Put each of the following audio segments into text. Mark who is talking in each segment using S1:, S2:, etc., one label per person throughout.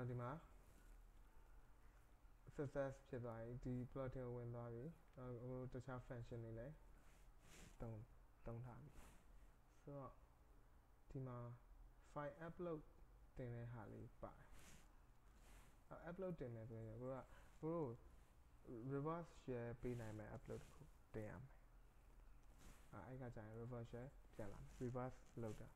S1: အဲဒီမှာ success ဖြစ်သွားပြီဒီ plot ကိုဝင်သွားပြီနောက်ဟိုတခြား function တွေလည်းတုံးတုံးထားပြီဆိုတော့ဒီမှာ file upload တင်တဲ့ဟာလေးပါတယ်အဲ upload တင်မယ်ဆိုရင်ကိုကကိုတို့ reverse share ပေးနိုင်မယ် upload တစ်ခုတင်ရမယ်အဲအဲ့ကကြာရင် reverse share ပြန်လာမယ် reverse လုပ်တာ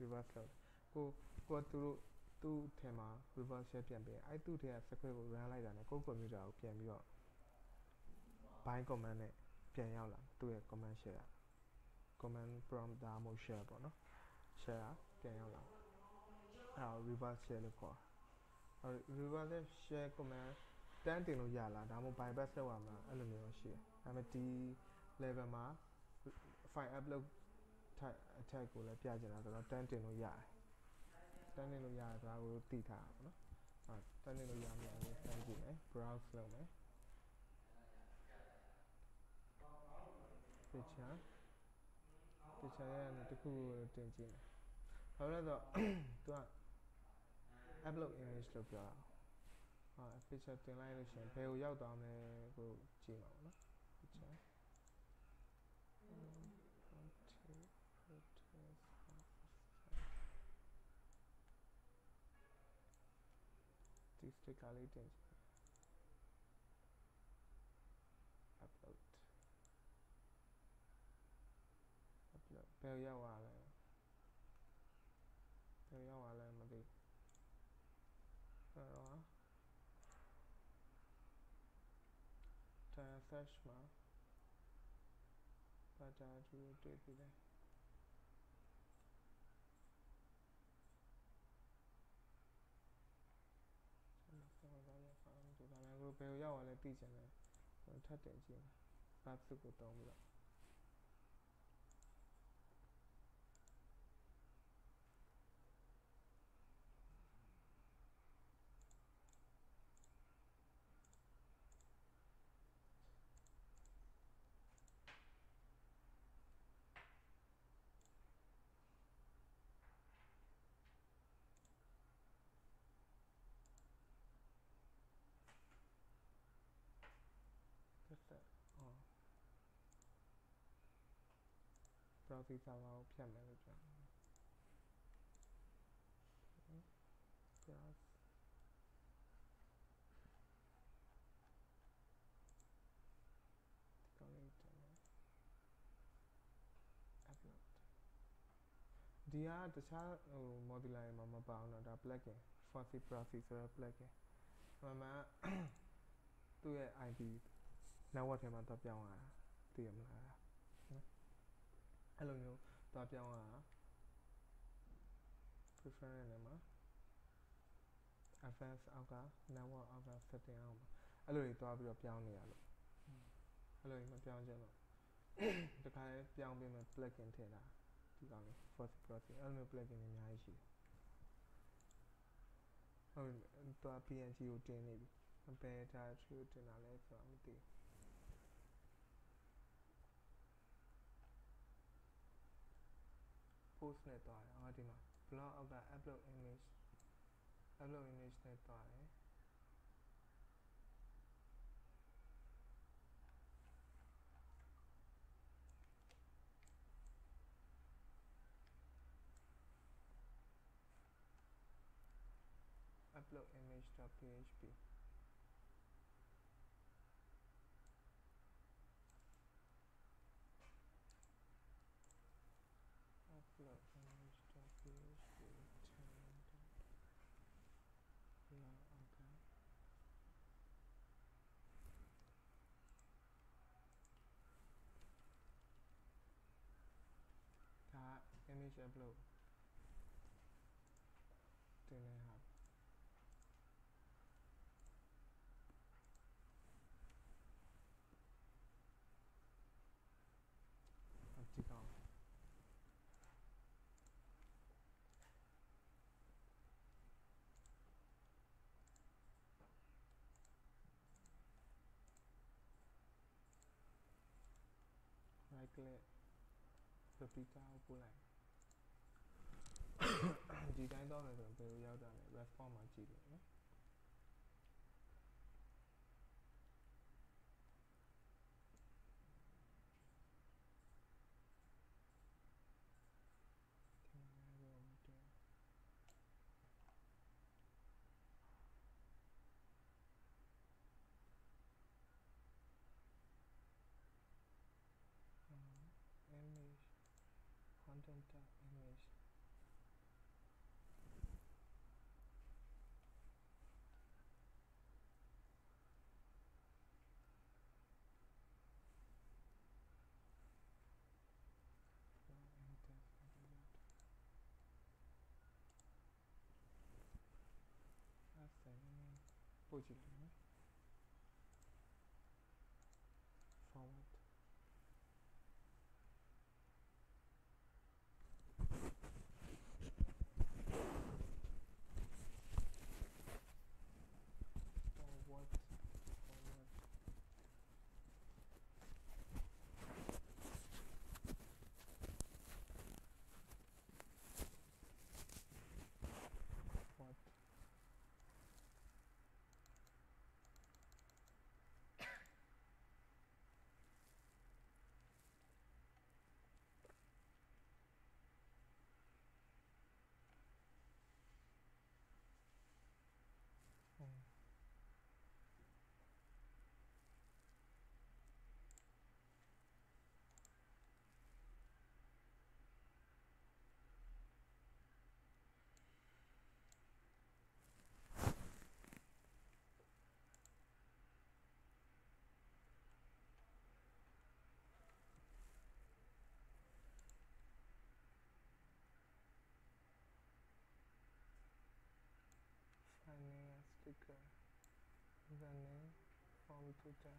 S1: reverse လုပ်ကိုကိုသူတို့ သူ့ထဲမှာ reverse share ပြန်ပေးအဲ့သူ့ထဲက script ကို run လိုက်တာနဲ့ကိုယ့် computer ကိုပြန်ပြီးတော့ bind command နဲ့ပြန်ရောက်လာသူ့ရဲ့ command share က command prompt ဒါမှမဟုတ် share ပေါ့နော် share ကပြန်ရောက်လာအဲ့ဒါကို reverse share လို့ခေါ်တာအဲ့ reverse share command တန်းတင်လို့ရလားဒါမှမဟုတ် bypass လုပ်ရမလားအဲ့လိုမျိုးရှိတယ်ဒါပေမဲ့ဒီ level မှာ file upload type attack ကိုလည်းပြချင်တာဆိုတော့တန်းတင်လို့ရတယ် တန်းတင်လို့ရတယ်ဆိုတာကိုသိထားတာပေါ့နော်အဲတန်းတင်လို့ရမယ်အဲ့ဒါစမ်းကြည့်မယ် browse လုပ်မယ် picture picture ရဲ့အနေတစ်ခုကိုတင်ကြည့်မယ်ဘာလို့လဲဆိုတော့သူက upload image လို့ပြောတာဟာ picture တင်လိုက်လို့ရှိရင်ဘယ်ကိုရောက်သွားမလဲကိုကြည့်မှာပေါ့နော် drastically change upload. Upload. Bèo ra hòa là bèo ra hòa 没有要我来兑现来我太感谢了把这个当了 browser server ကိုဖြတ်မယ်လို့ပြောတယ် browse ဒီကောင်လေးတင်မယ် upload ဒီကတခြားဟို modular တွေမှာမပါအောင်တော့ဒါ plugin Foxy browser ဆိုတော့ plugin အမှန်မှန်သူ့ရဲ့ IP network ထဲမှာတော့ပြောင်းလာတာသိရမလားနော် အဲ့လိုမျိုးတော့ပြောင်းလာတာ preference နဲ့မှာ advanced အောက်က network အောက်က setting အောက်မှာအဲ့လိုတွေတွားပြီးတော့ပြောင်းနေရလို့အဲ့လိုတွေမပြောင်းချင်လို့တခါလေပြောင်းပြီးမှ plugin ထည့်တာဒီကောင်လေး force processing အဲ့လိုမျိုး plugin တွေအများကြီးရှိတယ်ဟုတ်တော့ PNG ကိုတင်နေပြီဘယ် directory ကိုတင်တာလဲဆိုတာမသိဘူး post နဲ့တွားတယ်အော်ဒီမှာ blog အောက်က upload image upload image နဲ့တွားတယ် upload image.php image upload เจอเลยครับ optical ไลค์เลยเพื่อพี่ก้าวผู้ไหล ဒီတိုင်းတော့မယ်ဆိုတော့ဘယ်လိုရောက်တာလဲ response မှာကြည့်လို့နော်嗯，image content type. хочет. the name from Twitter.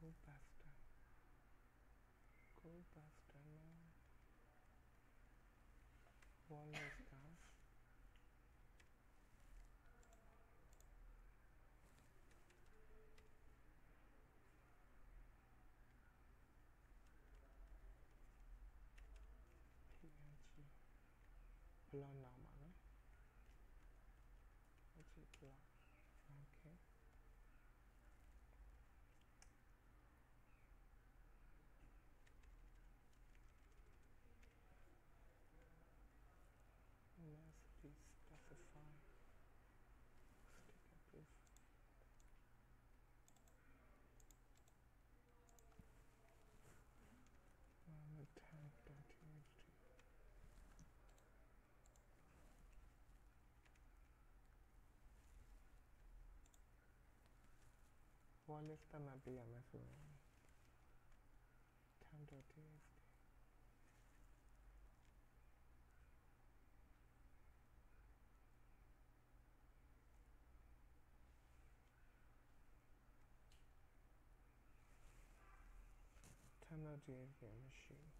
S1: Go faster. Go faster now. Always London ¿Cuál es tan pilla me sube? Tanto TSD. Tanto machine.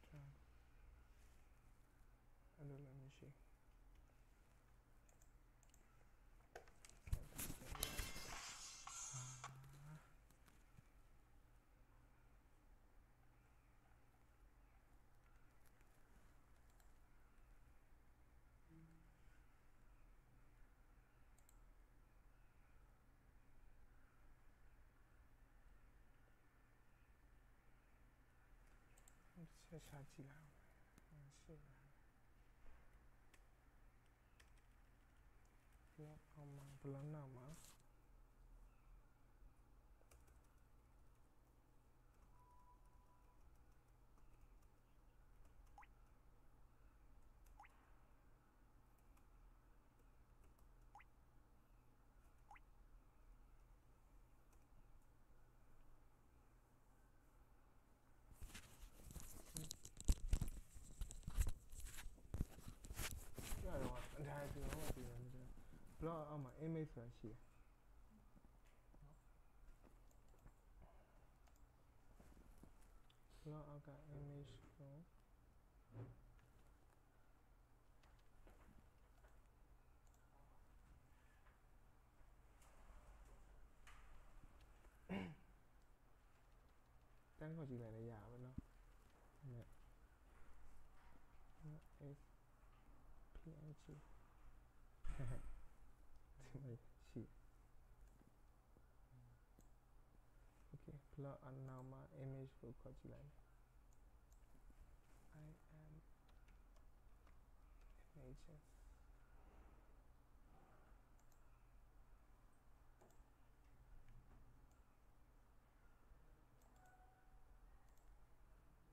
S1: Strong. Machine. ဆက်ရှာကြည့်လိုက်အောင်ရှိလားဘလော့အောင်မှာဘလော့နာမှာ ama M flasheia. Log H image from tăng vào chỉ này là giả vậy nó S P N G by she okay blur and now my image will cut you line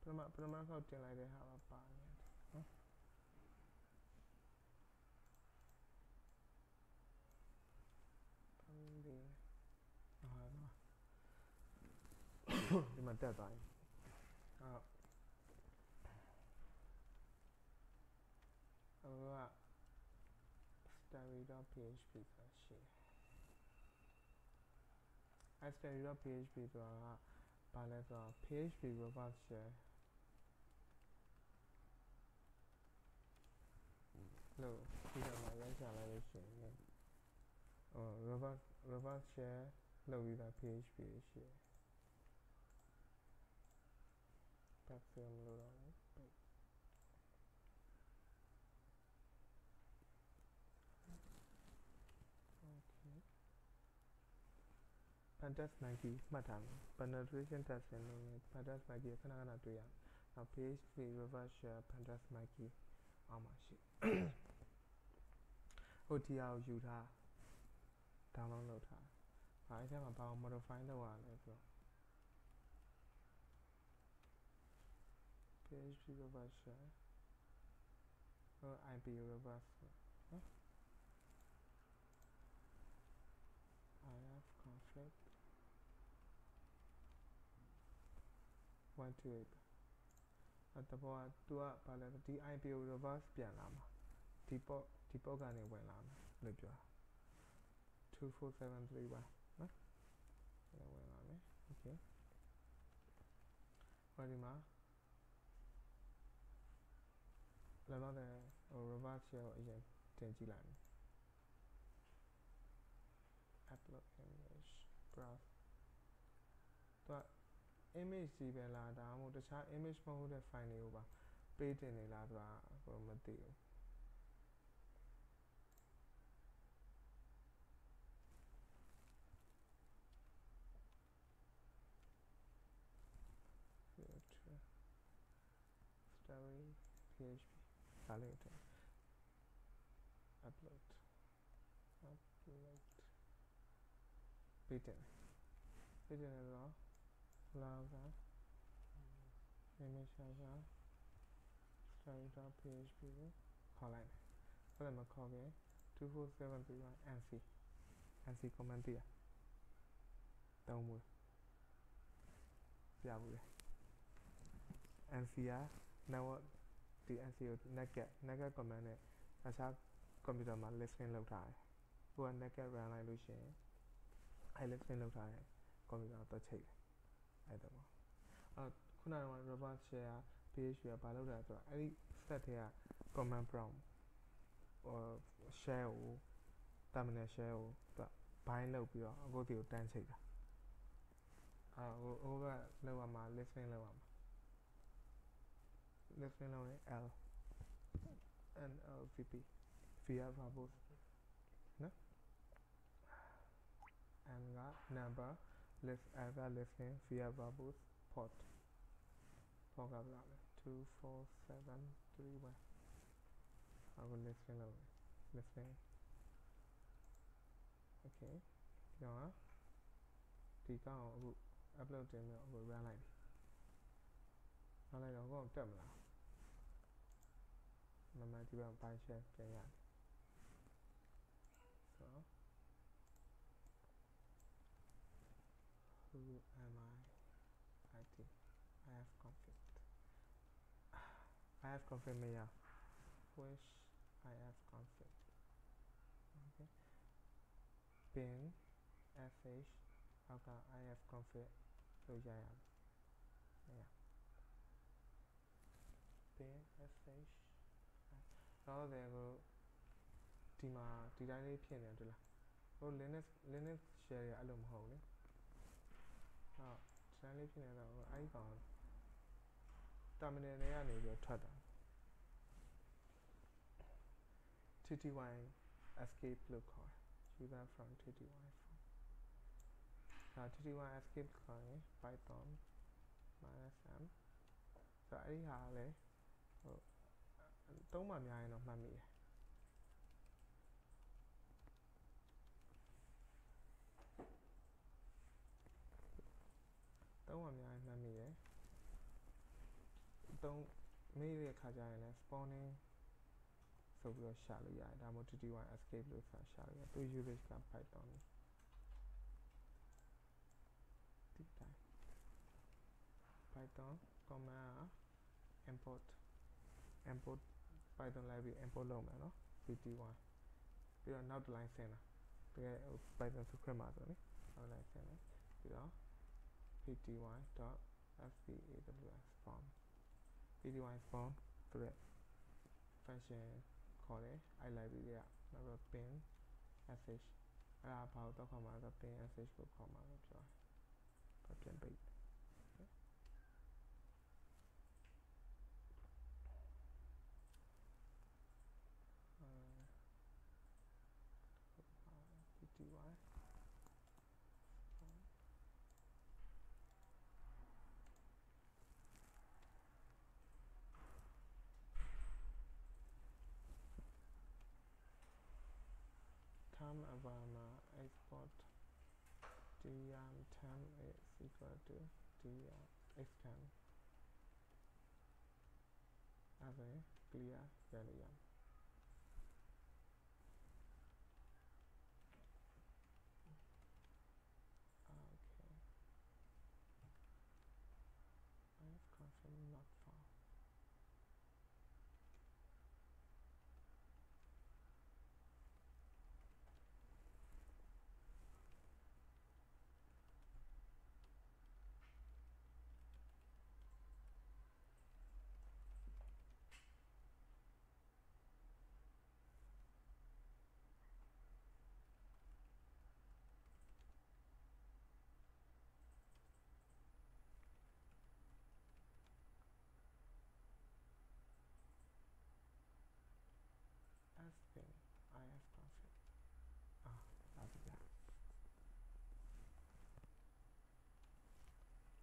S1: I am images put them out, out, I'll မှာတက်သွားပြီအော်အခုက story.php ဆိုတာရှိတယ်အဲ story.php ဆိုတာကဘာလဲဆိုတော့ php robot shell လို့ဒီတော့မှရိုက်ချလိုက်လို့ရှိရင်ဟို robot robot shell လုပ်ပြီးသား php ရှိတယ် တက်ဖီမလို့တော့ဘူးပိတ် okay Pandas Nike မှတ်ထားမယ် penetration testing လုပ်ရင် Pandas Nike ခဏခဏတွေ့ရမယ်နောက် PHP reverse shell Pandas Nike အောက်မှာရှိဟိုဒီဟာကိုယူထား download လုပ်ထားဟာအဲ့ထဲမှာဘာကို modify လုပ်ရလဲဆိုတော့ PHP reverse shell ဟို IP reverse နော် IF config 128အဲ့တဘောက तू ကဘာလဲဒီ IP ကို reverse ပြန်လာမှာဒီ port ဒီ port ကနေဝင်လာမှာလို့ပြောတာ24731နော်အဲ့ဝင်လာမယ် okay ဟောဒီမှာ လောလောဆယ်ဟို reverse shell ကိုအရင်တင်ကြည့်လိုက်မယ် upload image browse သူက image ကြီးပဲလားဒါမှမဟုတ်တခြား image မဟုတ်တဲ့ file တွေကိုပါပေးတင်နေလားဆိုတာကိုမသိဘူး filter story php ဒါလေးထည့် upload upload ပေးတင်ပေးတင်တော့ lava image server story.php ကိုခေါ်လိုက်မယ်အဲ့ဒါမခေါ်ခင်24731 nc nc command တည်းတောင်းမွေးပြဘူးလေ nc က network ဒီ nc ကို naked naked command နဲ့အခြား computer မှာ listening လုပ်ထားတယ်ဟိုက naked run လိုက်လို့ရှိရင်အဲ listening လုပ်ထားတဲ့ computer တော့ချိတ်တယ်အဲ့တော့အဲ့ခုနက reverse share php ကဘာလုပ်တာဆိုတော့အဲ့ဒီ set ထဲက command prompt ဟို share ကို terminal share ကိုသူက bind လုပ်ပြီးတော့အခုဒီကိုတန်းချိတ်တာအာဟိုဟိုကလောက်ရမှာ listening လောက်ရမှာ listening လောက်ရင် l n l v p via verbose နော် n က number list l က listening via verbose port port ကဘယ်လောက်လဲ24731အခု listening လောက် listening okay ဒီတော့ဒီကောင်အခု upload တင်ပြီးတော့အခု run လိုက်ပြီ run လိုက်တော့ကောတက်မလား mamá who am I? I think I have conflict I have conflict me yeah wish I have conflict okay. Pin fh okay I have conflict so yeah yeah pin fh တော့တယ်ကိုဒီမှာဒီတိုင်းလေးဖြစ်နေတယ်လားဟို Linux Linux share ရအဲ့လိုမဟုတ်လေဟုတ်ဒီတိုင်းလေးဖြစ်နေတော့အဲ့ဒီကောင် terminal တွေကနေပြီးတော့ထွက်တာ TTY escape လို့ခေါ်တယ် user from TTY from ဒါ TTY escape ခေါ်ရင် python -m ဆိုတော့အဲ့ဒီဟာလည်းဟို သုံးမှများရင်တော့မှတ်မိတယ်သုံးမှများရင်မှတ်မိတယ်သုံးမေးတဲ့ခါကျရင်လည်း spawning ဆိုပြီးတော့ရှာလို့ရတယ်ဒါမှမဟုတ် tty escape လို့ဆိုတာရှာလို့ရတယ်သူ usage က python ဒီတိုင်း python command က import import python library import လုပ်မယ်နော် pty ပြီးတော့နောက်တစ် line ဆင်းတာတကယ်ဟို python script မှာဆိုရင်နောက် line ဆင်းတယ်ပြီးတော့ pty.spaws spawn pty spawn ဆိုတဲ့ function ခေါ်တယ်အဲ့ library တွေကနောက်တော့ pin sh အဲ့ဒါဘာလို့တော့ခေါ်မှာလဲဆိုတော့ pin sh ကိုခေါ်မှာလို့ပြောတယ် ပြန်ပိတ် Havana export tm10 is equal to tm xcan as a clear value.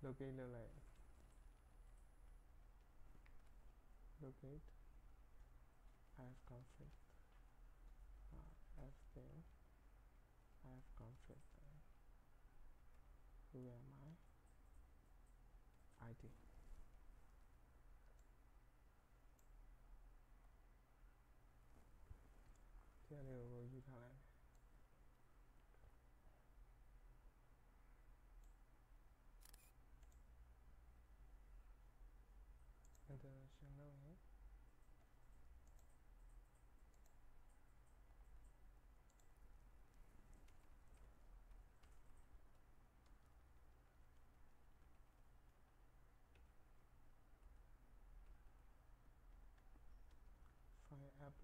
S1: locate the line locate. As conflict. Uh, as there have conflict. Who am I? IT 接下来我一上来。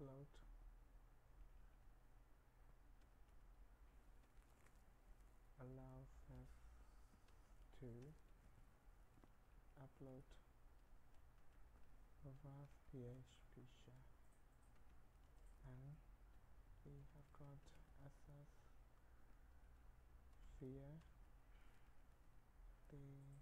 S1: Upload allows us to upload vast PHP share. And we have got access via the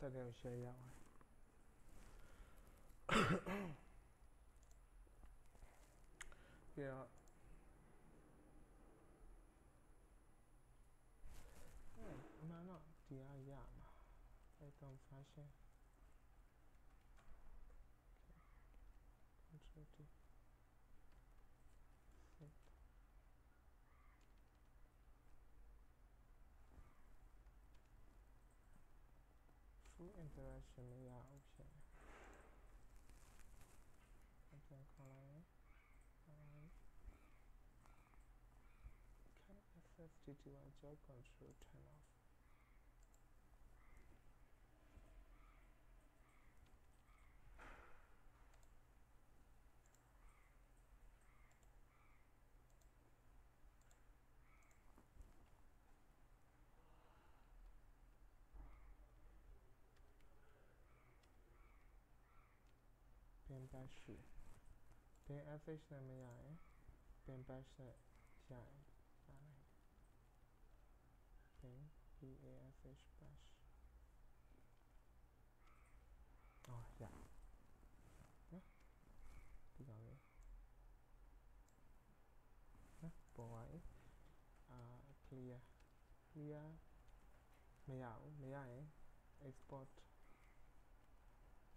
S1: 再给我一下，我。对啊，哎，我哪第二样啊，哎，发现。direction you Can I assist you to job control turn off? ပင်ပတ်ရှိပ bin sh နဲ့မရရင် bin bash နဲ့ရရင်ရနိုင်တယ် bin bash bash အော်ရနော်ဒီကောင်လေးနော်ပေါ်ပါရင်အာ clear clear မရဘူးမရရင် export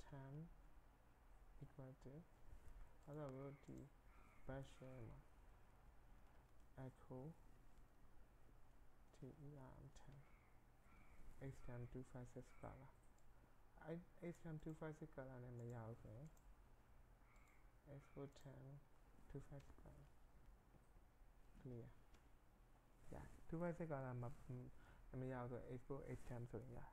S1: term equal to အဲ့တော့တို့ဒီ bash shell မှာ echo term10 xm256 ကလာအဲ့ xm256 ကလာနဲ့မရဘူးဆိုရင် export term 256ကလာ clear ရ256ကလာမမရဘူးဆိုရင် export xm ဆိုရင်ရတယ်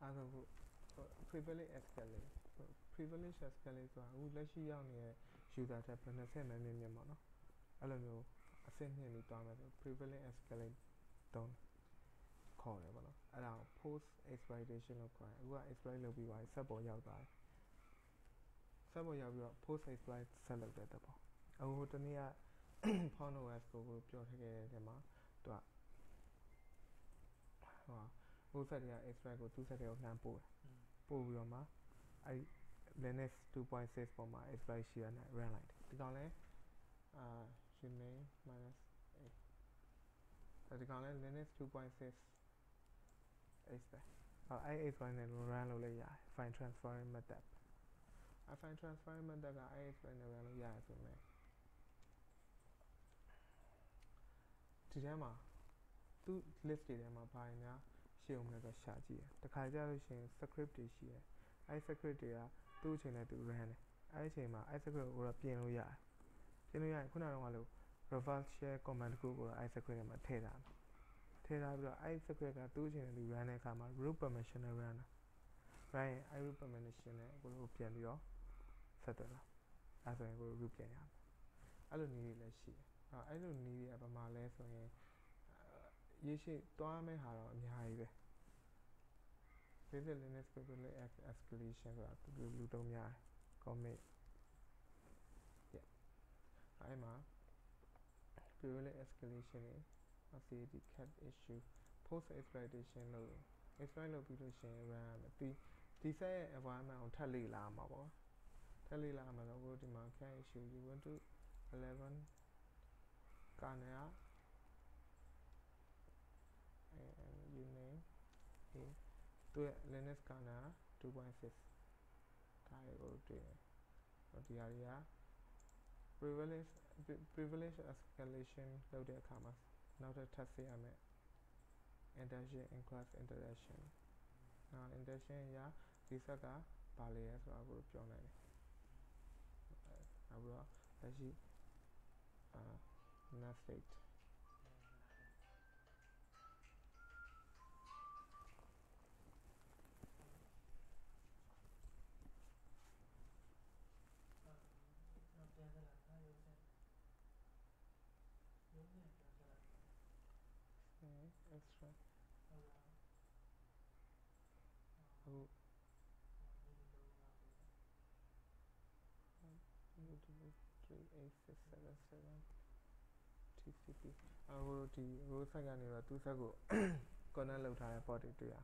S1: အဲ့တော့ privilege escalate privilege escalate ဆိုတာအခုလက်ရှိရောက်နေတဲ့ user ထက်ဘယ်နှဆက်မှမြင့်မြင့်ပေါ့နော်အဲ့လိုမျိုးအဆင့်မြင့်ပြီးတွားမယ်ဆို privilege escalate တုံးခေါ်တယ်ပေါ့နော်အဲ့ဒါ post exploitation လို့ခေါ်တယ်အခုက exploit လုပ်ပြီးသွားပြီဆက်ပေါ်ရောက်သွားတယ်ဆက်ပေါ်ရောက်ပြီးတော့ post exploit ဆက်လုပ်တဲ့တဲ့ပေါ့အခုတနေ့က Phone OS ကိုပြောထခဲ့တဲ့နေရာမှာသူကဟိုဟိုဆက်တွေက exploit ကိုသူ့ဆက်တွေကိုလှမ်းပို့တယ် ပို့ပြီးတော့မှအဲ့ Linux 2.6ပေါ်မှာ exploit ရှိရတဲ့ run လိုက်တယ်ဒီကောင်လဲအာ uname minus a ဒီကောင်လဲ Linux 2.6 x ပဲအော်အဲ့ exploit နဲ့ run လုပ်လို့ရတယ် file transferring method အ file transferring method ကအဲ့ exploit နဲ့ run လုပ်ရတယ်ဆိုရင်ဒီထဲမှာသူ list တွေထဲမှာဘာတွေ များရှိအောင်လဲဆိုရှာကြည့်ရတခါကြလို့ရှိရင် script တွေရှိတယ်အဲ့ script တွေကသူ့အချိန်နဲ့သူ run တယ်အဲ့အချိန်မှာအဲ့ script ကိုတော့ပြင်လို့ရတယ်ပြင်လို့ရရင်ခုနကတော့လို့ reverse share command တခုကိုတော့အဲ့ script ထဲမှာထည့်ထားမယ်ထည့်ထားပြီးတော့အဲ့ script ကသူ့အချိန်နဲ့သူ run တဲ့အခါမှာ root permission နဲ့ run တာ run ရင်အဲ့ root permission နဲ့ကိုလိုပြန်ပြီးတော့ဆက်သွယ်လာအဲ့ဆိုရင်ကို root ပြန်ရမယ်အဲ့လိုနည်းတွေလည်းရှိတယ်အဲ့လိုနည်းတွေကဘာမှလဲဆိုရင်ရေရှိသွားမယ့်ဟာတော့အများကြီးပဲ basic linux privilege escalation ဆိုတာလူလူတုံးများ commit yeah အဲ့မှာ privilege escalation တွေ cd cat issue post exploitation လို့ exploit လုပ်ပြီးလို့ရှိရင် run ရမယ်ဒီဒီ set ရဲ့ environment ကိုထပ်လေ့လာမှာပေါ့ထပ်လေ့လာမှာတော့ကိုဒီမှာ cat issue you want to 11 kernel and you name a သူရဲ့ linux kernel 2.6ဒါတွေကိုတွေ့တယ်ဒီဟာတွေက privilege privilege escalation လုပ်တဲ့အခါမှာနောက်ထပ်ထပ်စေရမယ် interaction in class interaction နောက် interaction ရဒီဆက်ကဘာလဲဆိုတာကိုပြောနိုင်တယ်နောက်ပြီးတော့လက်ရှိအာ net state အဲ extra အခု TCP အခုဒီ row set ကနေတော့သူ့ set ကို connect လုပ်ထားတဲ့ port တွေတွေ့ရ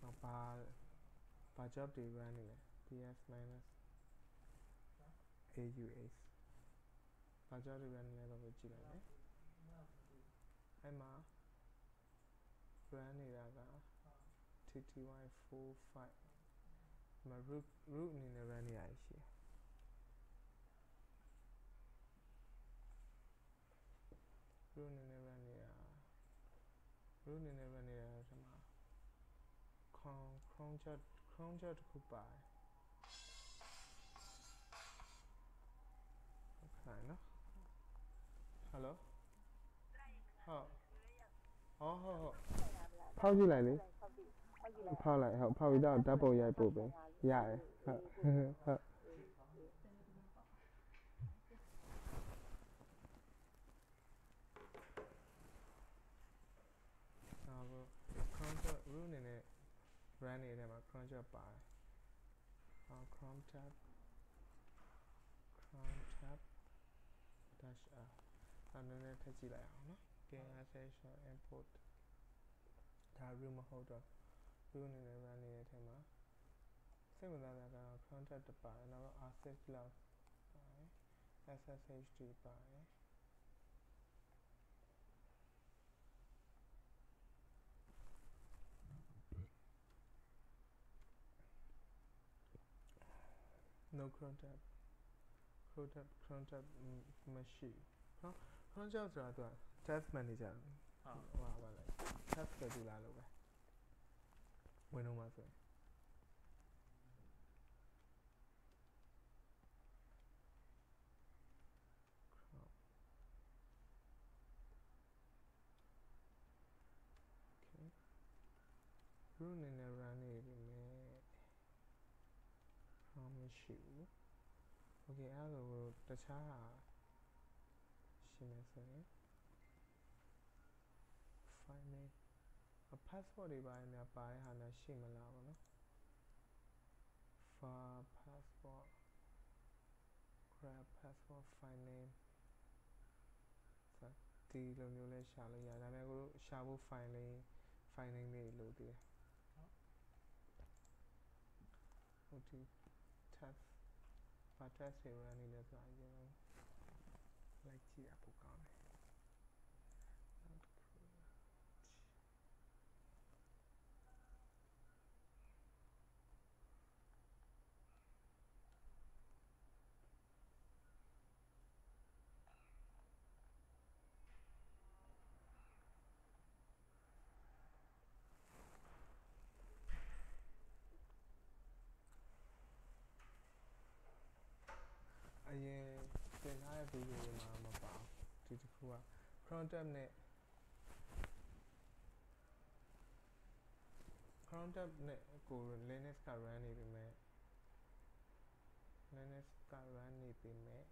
S1: အောင်ဘာဘာ job တွေ run နေလဲ ps minus aux ဘာ job တွေ run နေလဲတော့ကြည့်လိုက်မယ်အဲ့မှာ run နေတာက tty45 မ root root အနေနဲ့ run နေရရှိတယ် รู้ในวันนี้รู้ในวันนี้ใช่ไหมครองครองจัดครองจัดคูปไยขายเนาะฮัลโหลฮะอ๋อฮะเพาอยู่ไหนนี่เผาไหนครับเผาวิดาวดับเบิลยายปูไปยายฮะฮะ brand နေတဲ့မှာ crunch ပါတယ်အာ chrome tab chrome tab dash r ဒါနည်းနည်းထည့်ကြည့်လိုက်အောင်နော် kssh import ဒါ root မဟုတ်တော့ root အနေနဲ့ run နေတဲ့အချိန်မှာစိတ်ဝင်စားတာကတော့ chrome tab တစ်ပါတယ်နောက်တော့ r6 cloud ပါတယ် sshd ပါတယ် no cron tab cron tab cron tab မရှိဘူးနော် cron tab ဆိုတာသူက task manager
S2: ဟုတ်
S1: ပါပါလိုက် task scheduler လို့ပဲဝင်တော့မှာဆိုရင် မရှိဘူး okay အဲ့ဒါဆိုတခြားဟာရှင်းမယ်ဆိုရင် file name အ password တွေပါရင်များပါတဲ့ဟာများရှိမလားဗောနော် file password grab password file name ဆိုဒီလိုမျိုးလဲရှာလို့ရတယ်ဒါပေမဲ့ကိုတို့ရှာဖို့ file လေး file name လေးလိုသေးတယ်ဟုတ်ဒီ tab contrast here you. 11 like here အရင်တင်ထားတဲ့ဗီဒီယိုမှာမပါဘူးဒီတစ်ခုက cron tab နဲ့ cron tab နဲ့ကို linux က run နေပြီမဲ့ linux က run နေပြီမဲ့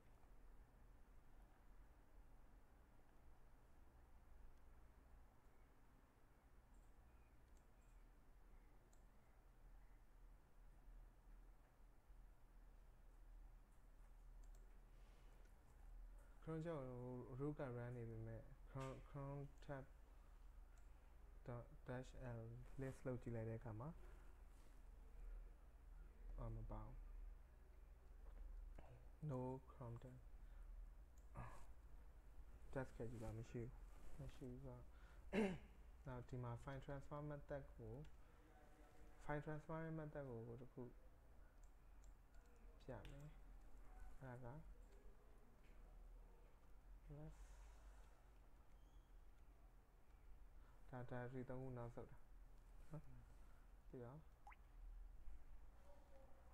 S1: cron ကြောင့် root က run နေပြီမဲ့ cron cron tab dash l list လုပ်ကြည့်လိုက်တဲ့အခါမှာအာမပေါအောင် no cron tab task scheduler မရှိဘူးမရှိဘူးဆိုတော့နောက်ဒီမှာ file transfer method ကို file transfer method ကိုကိုတစ်ခုပြမယ်အဲ့ဒါက plus data every tahu nazar huh? yeah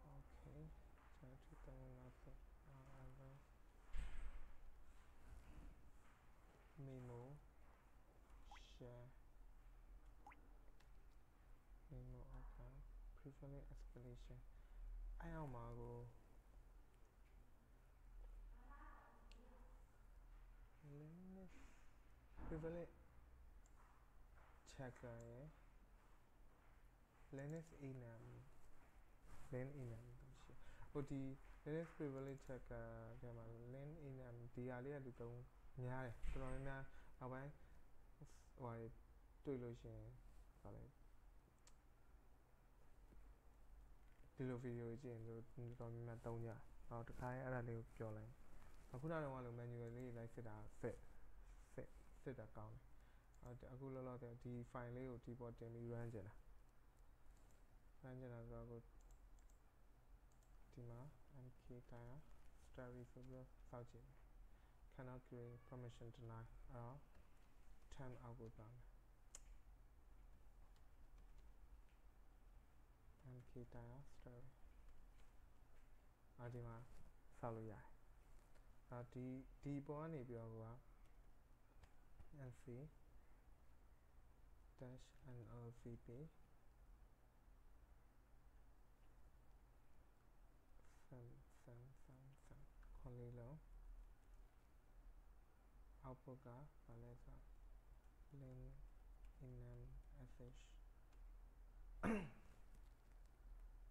S1: okay data tahu nazar uh, Memo. share Memo account preferably explanation 哎呀妈个！ ကို Linux privilege checker ရယ် Linux enum lin enum တို့ရှိဟိုဒီ Linux privilege checker ထဲမှာ lin enum ဒီဟာလေးကလူသုံးများတယ်တော်တော်များများနောက်ပိုင်းဟိုဟာတွေ့လို့ရှိရင်ဗာလဲဒီလိုဗီဒီယိုကြည့်ရင်တို့တော်တော်များများသုံးကြအောင်တခါရင်အဲ့ဒါလေးကိုပြောလိုက် အခုနောက်တော့လို့ manual လေးလိုက်စစ်တာစစ်စစ်စစ်တာကောင်းတယ်အခုလောလောဆယ်ဒီ file လေးကိုဒီပေါ်တင်ပြီး run ကျင်တာ run ကျင်တာဆိုတော့ဒီမှာ mk tire story ဆိုပြီးတော့စောက်ကြည့် cannot create permission deny အဲ့တော့ time out ကိုသွားမယ် mk tire story အဲ့ဒီမှာစောက်လို့ရတယ် အာဒီဒီပေါ်ကနေပြီးတော့က nc dash nlvp ဆမ်ဆမ်ဆမ်ဆမ်ခွန်လေးလုံး output ကဘာလဲဆို lin enum sh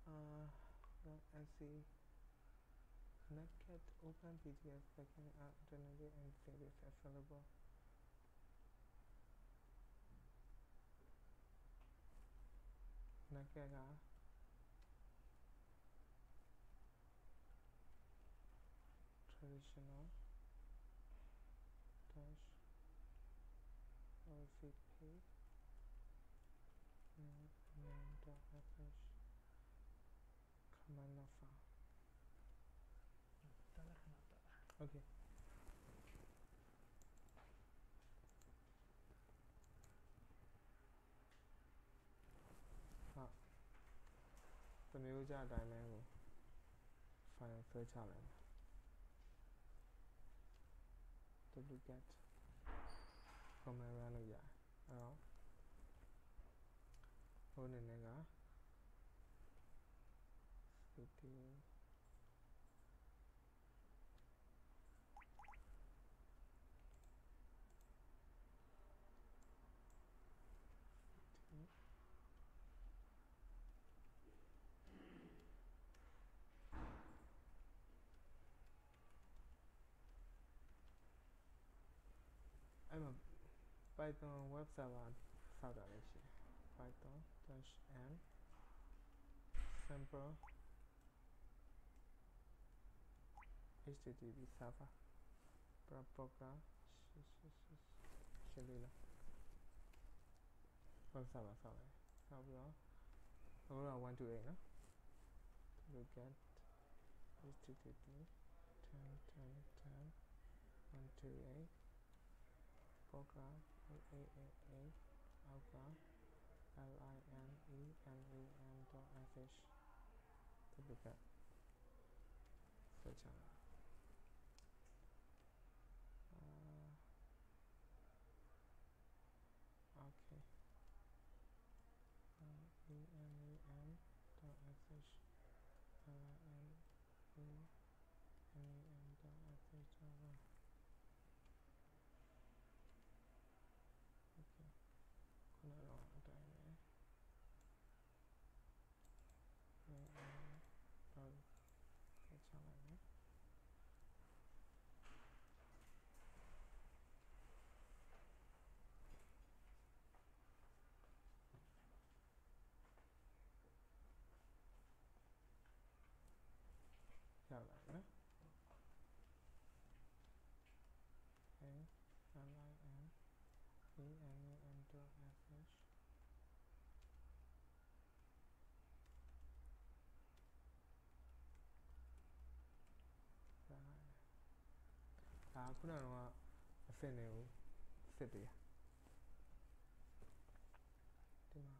S1: အာ nc naked openpts backend alternative and service available. Naked က traditional. Dash. OCP name.fh command of file okay ဟုတ်တမျိုးကြအတိုင်းပဲကို file ဆွဲချလိုက်မယ် duplicate command run လို့ရတယ်အဲ့တော့ဟိုအနေနဲ့က python web server ဆောက်တာလည်းရှိတယ် python dash n sample http server proper ရှင်းရှင်းရှင်းရှင်းလေးလား web server ဆောက်လိုက်ဆောက်ပြီးတော့အခုတော့128နော် look at http 10 10 10 128 program AAAA Alpha LINEMENEM dot FH to prepare the okay. Uh, dot FH enum.sh ဒါဒါခုနကတော့အဆင့်တွေကိုစစ်ပေးဒီမှာ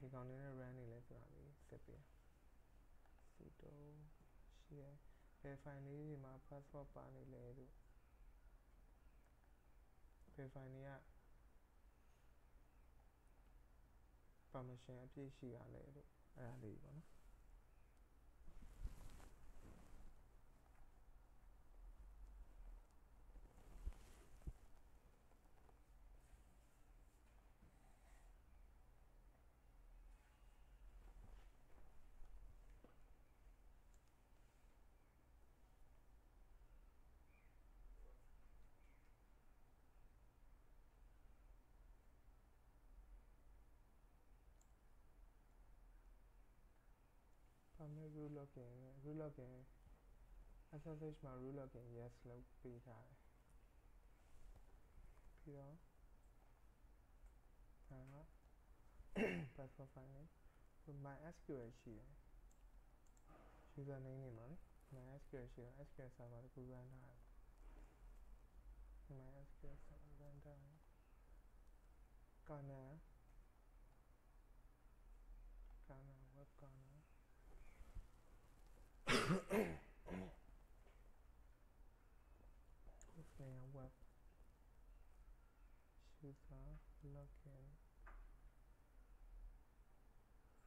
S1: ဒီကောင်လေးနဲ့ run နေလဲဆိုတာလေးစစ်ပေး sudo ရှိရယ်ဘယ် file လေးတွေမှာ password ပါနေလဲလို့ဘယ် file တွေက permission အပြည့်ရှိရလဲလို့အဲ့ဒါလေးပေါ့နော် permit root login နဲ့ root login SSH မှာ root login yes လို့ပေးထားတယ်ပြီးတော့ဒါက password file နဲ့ MySQL ရှိတယ် user name နေမှာလေ MySQL ရှိတော့ SQL server တစ်ခု run ထားတယ် MySQL server run ထားတယ် kernel kernel this man. Sugar looking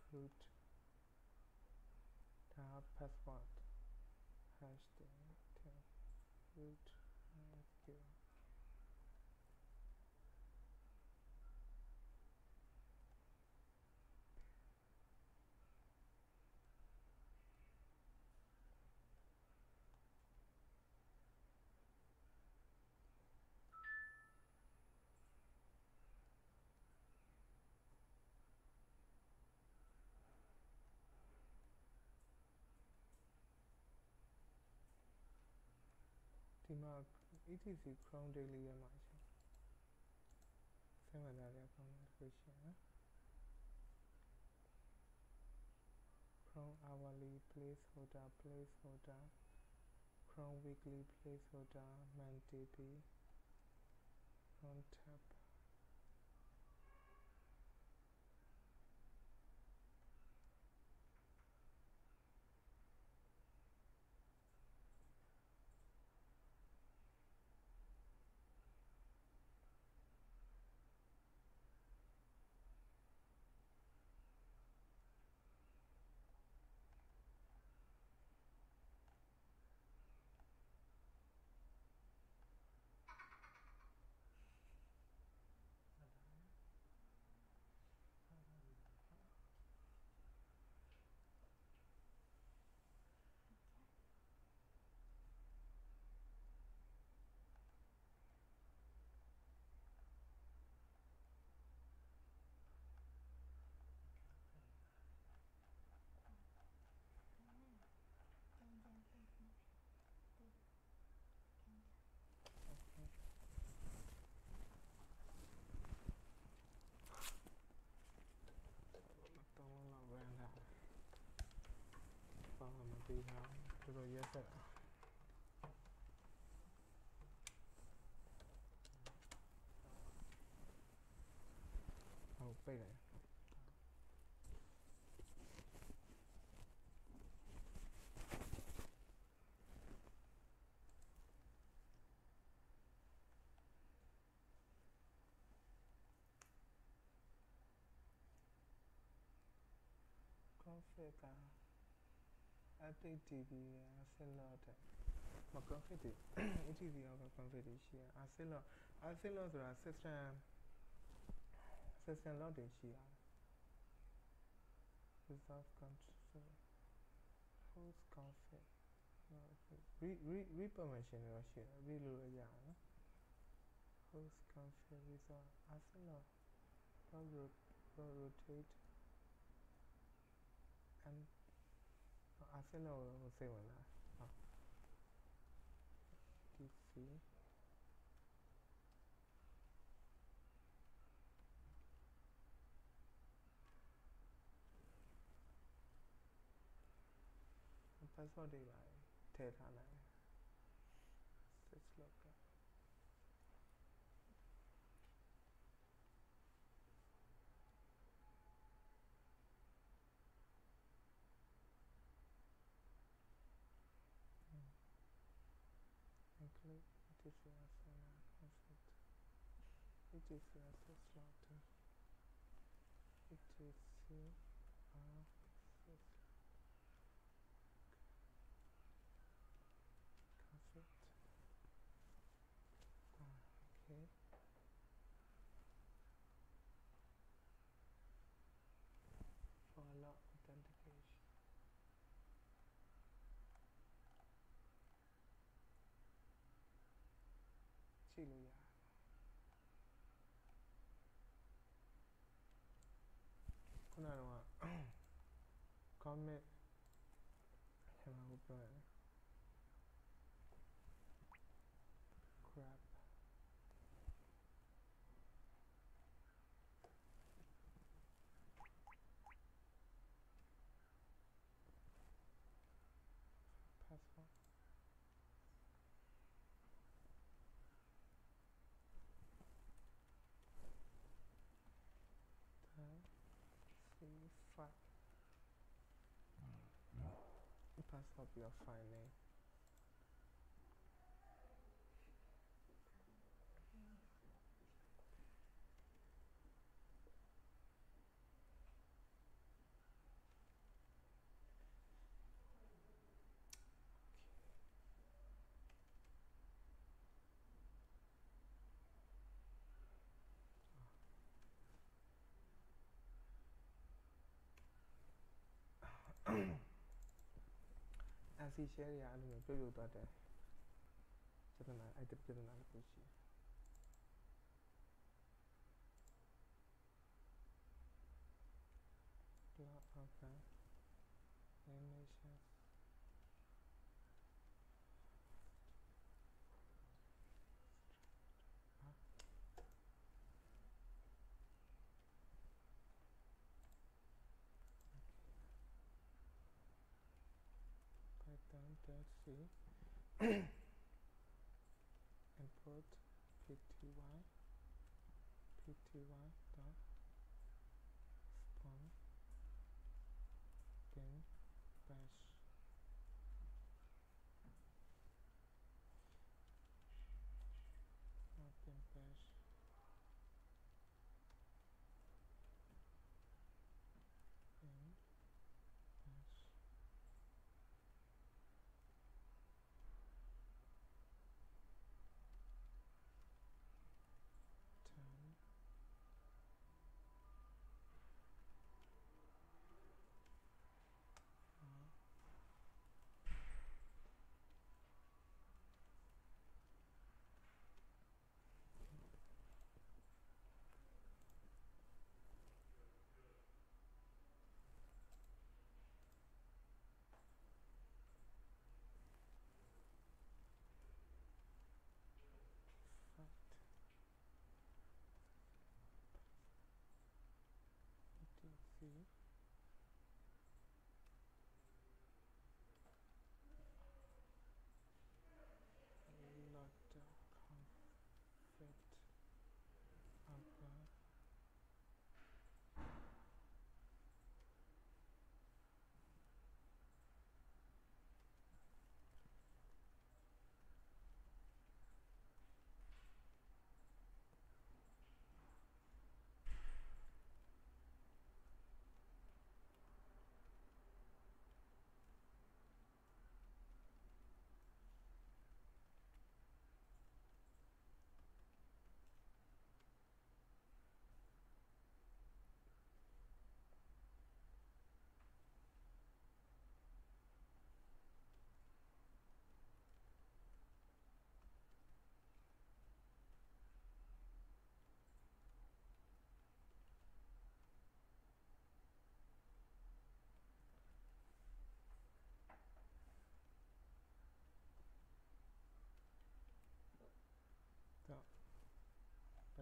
S1: fruit password hashtag, fruit ဒီမှာ etc chrome daily ရဲ့မှာရှင်စိတ်ဝင်စားတဲ့ကောင်းတဲ့တစ်ခုရှင်နော် chrome hourly placeholder placeholder chrome weekly placeholder monday chrome tab 你好，这个颜色好，我背了呀。刚睡。Apple TV, Arsenal, mo kàn fètè etí ìdí ọkàn kan fètè ṣe àṣìlọ àṣìlọ sọ̀rọ̀ àṣẹṣẹ́ àṣẹṣẹ́ lọ́dẹ̀ ṣe à reserve country host country rí permission lọ ṣe rí lórí ẹ̀yà àná host rotate. And အာဆင်လို့စိတ်ဝင်လာဟုတ် DC password တွေပါထည့်ထားနိုင် It is a slaughter. It is. Uh, uh, Right. I hope you are fine name. Okay. NC share တွေကအဲ့လိုမျိုးပြုတ်ပြုတ်သွားတယ်ပြဿနာအဲ့ဒီပြဿနာတစ်ခုရှိတယ် cloud open animations let's see. Input pty pty dot spawn bin bash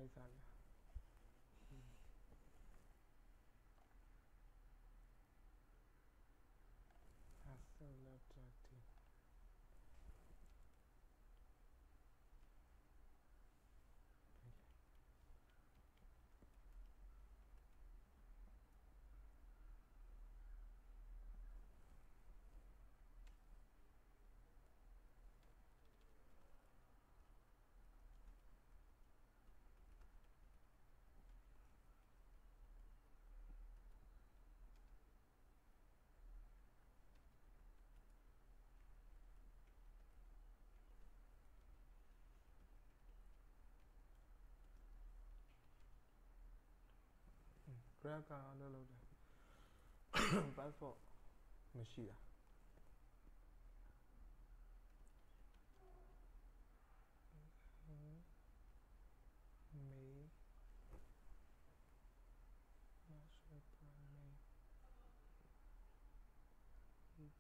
S1: Kaysaga. ဂရက်ကလောက်လောက်တယ် passport မရှိတာ May March April May Root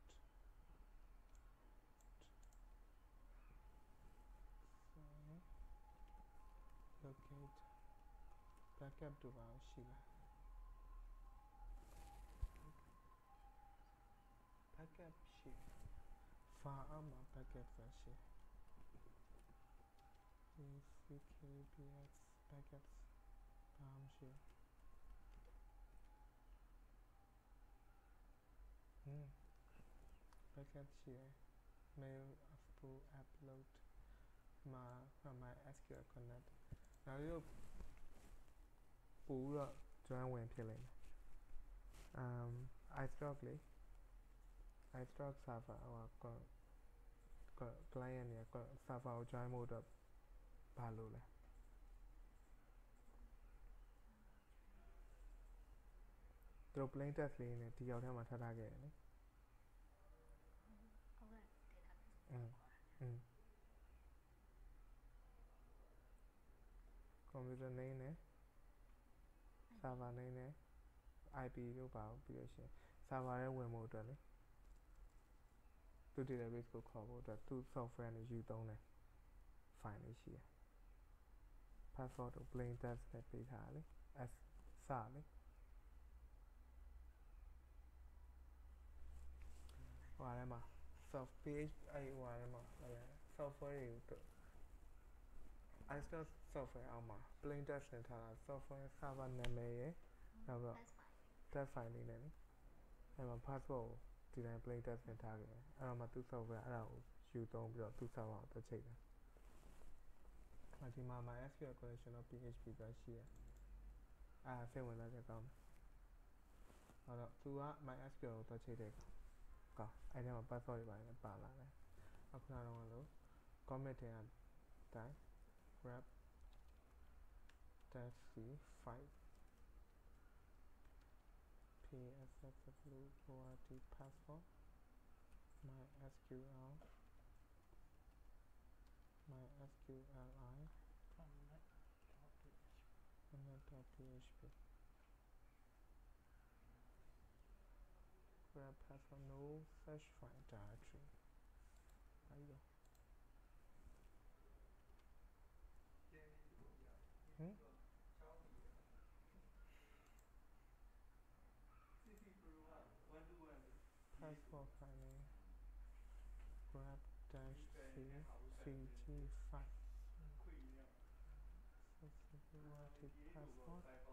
S1: So locate backup တို့ပါရှိလား capture Package. and packet version is VKBX packets farm share mm. packet share mail pull upload mà và mà SQL Connect I struggle. iStock လေ iStock server ဟိုက client เนี่ยก็ server ကို join ဖို့အတွက်ဘာလို့လဲသူတို့ plain text လေးနဲ့ဒီရောက်ထဲမှာထပ်ထားခဲ့တယ်လေ
S2: အောက်က database
S1: อืมอืม computer name နဲ့ server name နဲ့ IP တို့ပါပြီးလို့ရှိရင် server ထဲဝင်ဖို့အတွက်လေ သူ database ကိုခေါ်ဖို့အတွက်သူ software နဲ့ယူသုံးတယ် file လေးရှိတယ် password ကို plain text နဲ့ပေးထားတာလေ s စလေဟိုအားထဲမှာ soft page အဲ့ဟိုဟာထဲမှာဟိုလဲ software တွေကို iStore software အောက်မှာ plain text နဲ့ထားတာ software server နာမည်ရယ်နောက်တော့ text file လေးနဲ့လေအဲ့မှာ password ကို ဒီတိုင်း play test နဲ့ထားခဲ့တယ်အဲ့တော့မှသူ့ software အဲ့ဒါကိုယူသုံးပြီးတော့သူ့ server ကိုတက်ချိန်တယ်အဲ့ဒီမှာ MySQL collection of PHP ဆိုရှိရအဲ့ဒါစိတ်ဝင်စားချက်ကောင်းတယ်အဲ့တော့သူက MySQL ကိုတက်ချိန်တဲ့ကောင်းအဲ့ဒါမှာ password တွေပါနေပါလာတယ်အခုနောက်တော့လို့ comment ထဲကတိုင်း grab test 5 php password. My SQL. My SQLI. and then .php grab password no flash file directory 还有。five four five eight. Grab dash C C G five. 这是另外的 passport。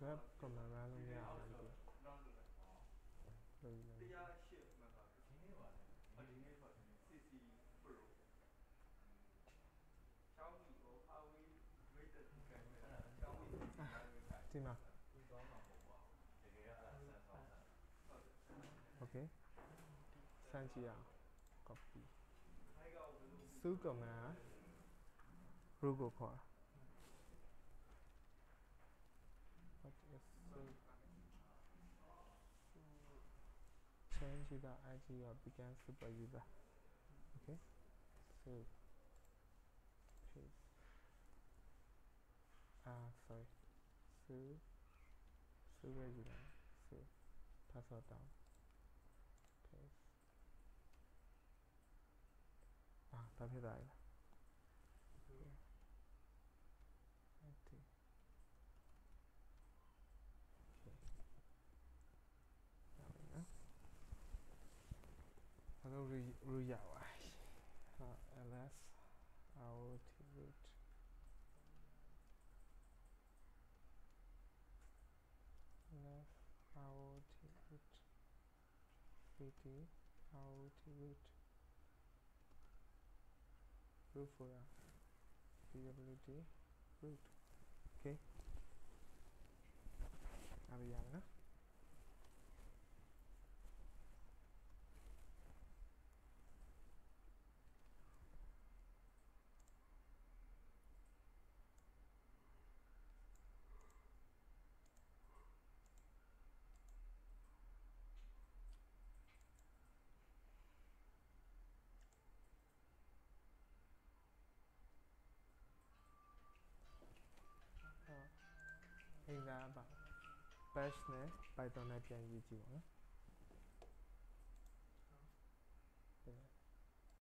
S1: Grab ကမှရလို့မရဘူးလို့လို့လည်းဒီမှာ okay စမ်းကြည့်ရအောင် copy စုကမှ root ကိုခေါ် you the IG or be cancelled by okay? So please. ah sorry. So save where you down password down. Paste ah तभी तो root ya uh, ls out root left out root pt out root root for ya. pwd root okay अब यहाँ ना အင်္ဂါပါ bash နဲ့ python နဲ့ပြန်ရေးကြည့်ပါနော်